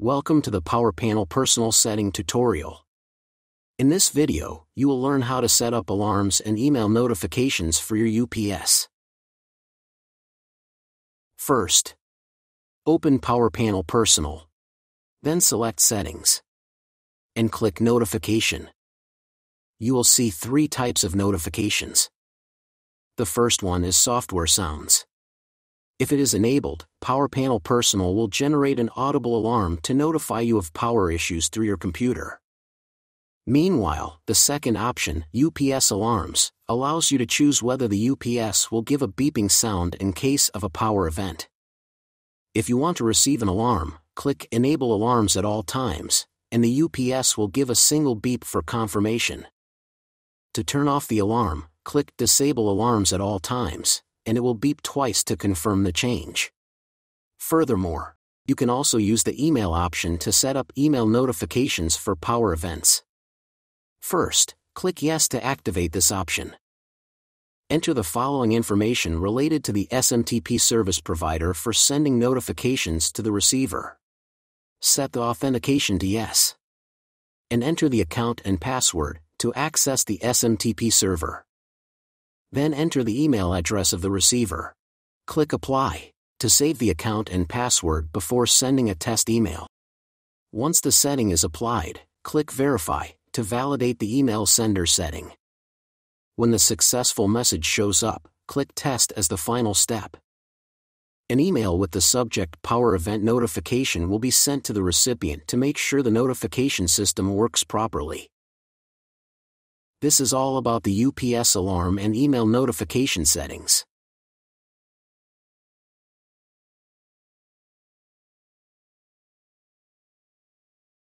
Welcome to the PowerPanel Personal Setting tutorial. In this video, you will learn how to set up alarms and email notifications for your UPS. First, open PowerPanel Personal. Then select Settings. And click Notification. You will see three types of notifications. The first one is software sounds. If it is enabled, Power Panel Personal will generate an audible alarm to notify you of power issues through your computer. Meanwhile, the second option, UPS Alarms, allows you to choose whether the UPS will give a beeping sound in case of a power event. If you want to receive an alarm, click Enable Alarms at all times, and the UPS will give a single beep for confirmation. To turn off the alarm, click Disable Alarms at all times, and it will beep twice to confirm the change. Furthermore, you can also use the email option to set up email notifications for power events. First, click Yes to activate this option. Enter the following information related to the SMTP service provider for sending notifications to the receiver. Set the authentication to Yes. And enter the account and password to access the SMTP server. Then enter the email address of the receiver. Click Apply to save the account and password before sending a test email. Once the setting is applied, click Verify to validate the email sender setting. When the successful message shows up, click Test as the final step. An email with the subject Power Event Notification will be sent to the recipient to make sure the notification system works properly. This is all about the UPS alarm and email notification settings.